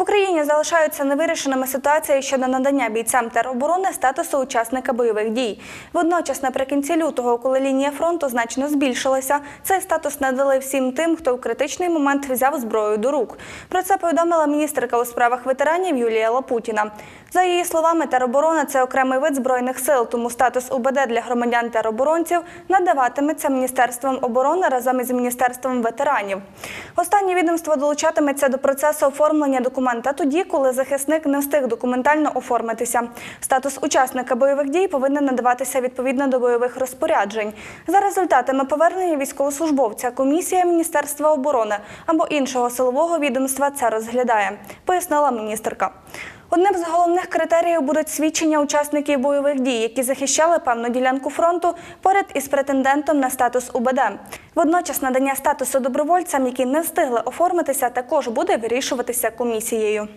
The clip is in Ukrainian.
В Україні залишаються невирішеними ситуації щодо надання бійцям тероборони статусу учасника бойових дій. Водночас, наприкінці лютого, коли лінія фронту значно збільшилася, цей статус надали всім тим, хто в критичний момент взяв зброю до рук. Про це повідомила міністерка у справах ветеранів Юлія Лапутіна. За її словами, тероборона це окремий вид збройних сил, тому статус УБД для громадян тероборонців надаватиметься Міністерством оборони разом із Міністерством ветеранів. Останнє відомство долучатиметься до процесу оформлення документа тоді, коли захисник не встиг документально оформитися. Статус учасника бойових дій повинен надаватися відповідно до бойових розпоряджень. За результатами повернення військовослужбовця комісія Міністерства оборони або іншого силового відомства це розглядає, пояснила міністерка. Одним з головних критеріїв будуть свідчення учасників бойових дій, які захищали певну ділянку фронту поряд із претендентом на статус УБД. Водночас надання статусу добровольцям, які не встигли оформитися, також буде вирішуватися комісією.